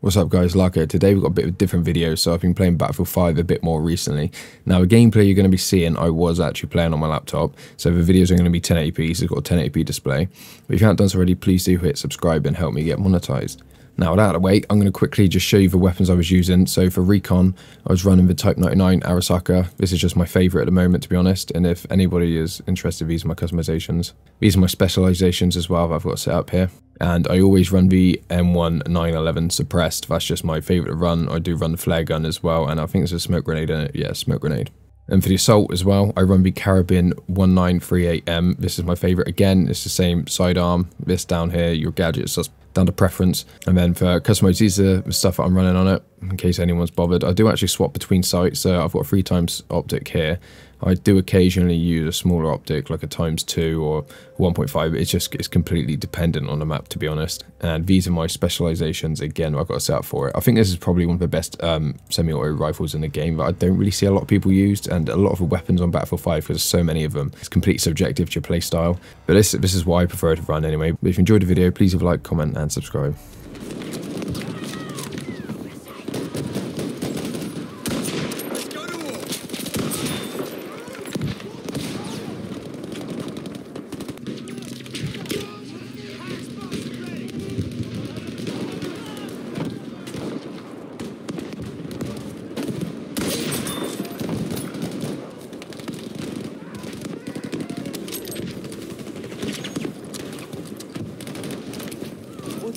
What's up guys, Larco. Today we've got a bit of a different video, so I've been playing Battlefield 5 a bit more recently. Now the gameplay you're going to be seeing, I was actually playing on my laptop, so the videos are going to be 1080p, so it's got a 1080p display. But if you haven't done so already, please do hit subscribe and help me get monetized. Now, with that out of the way, I'm going to quickly just show you the weapons I was using. So for recon, I was running the Type 99 Arisaka. This is just my favorite at the moment, to be honest. And if anybody is interested, these are my customizations. These are my specializations as well that I've got set up here. And I always run the M1911 suppressed. That's just my favorite to run. I do run the flare gun as well. And I think there's a smoke grenade in it. Yeah, smoke grenade. And for the assault as well, I run the Karabin 1938M. This is my favorite. Again, it's the same sidearm. This down here, your gadgets, just down to preference. And then for customized, these are the stuff that I'm running on it, in case anyone's bothered. I do actually swap between sights, so I've got a three times optic here. I do occasionally use a smaller optic, like a times two or 1.5. It's just it's completely dependent on the map, to be honest. And these are my specializations. Again, I've got a setup for it. I think this is probably one of the best um, semi-auto rifles in the game that I don't really see a lot of people used, and a lot of the weapons on Battlefield 5 because there's so many of them. It's completely subjective to your play style. But this this is why I prefer to run anyway. But if you enjoyed the video, please leave a like, comment, and subscribe.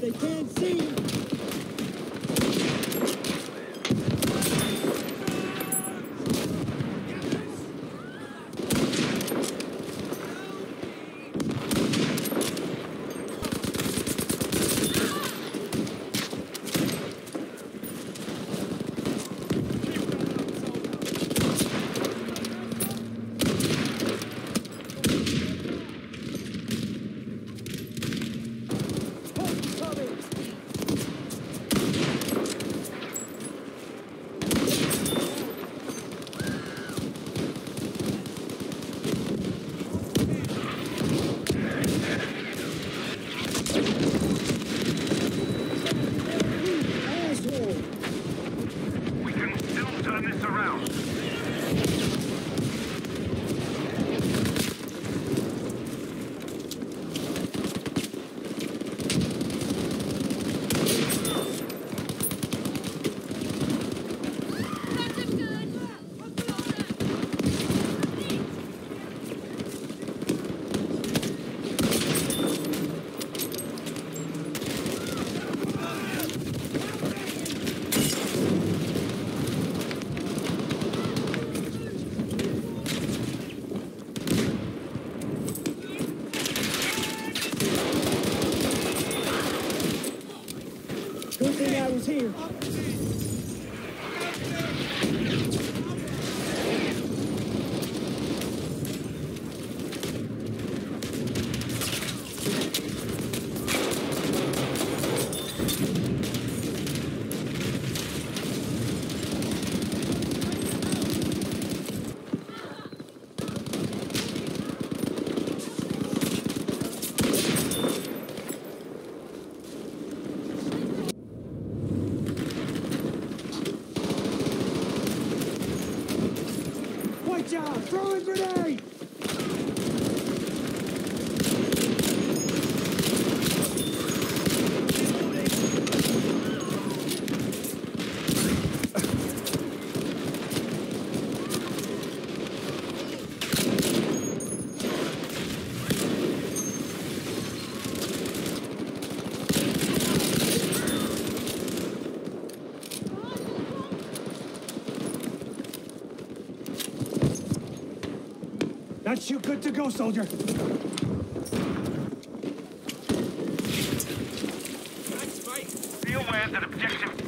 They can't see. Turn Good thing I was here. Out! Throwing grenade! That's you. Good to go, soldier. Be aware that objective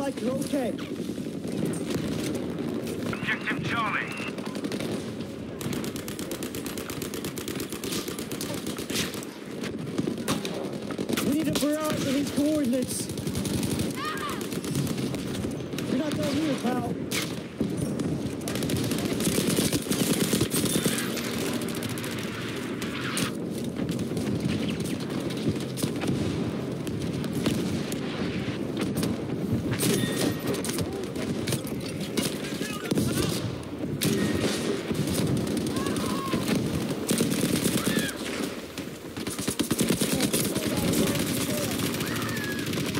like you're okay. Objective Charlie. We need a barrage of his coordinates. You're not done here, pal.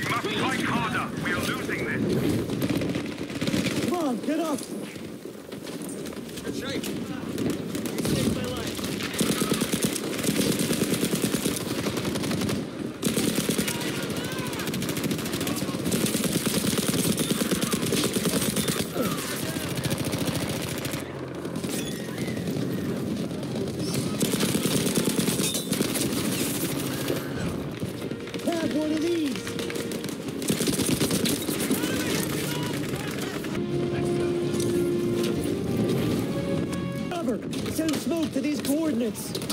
We must fight harder. We are losing this. Come on, get up. Good shape. Have one of these. Cover. Send smoke to these coordinates.